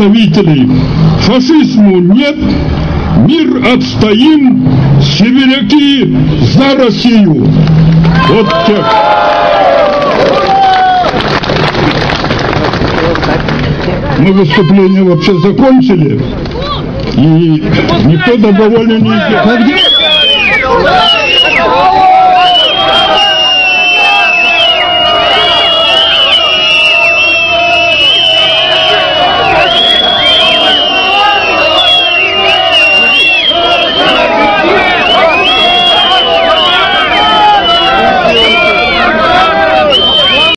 представителей. Фашизму нет, мир отстоим, северяки за Россию. Вот так. Мы выступление вообще закончили, и никто добровольно не идет.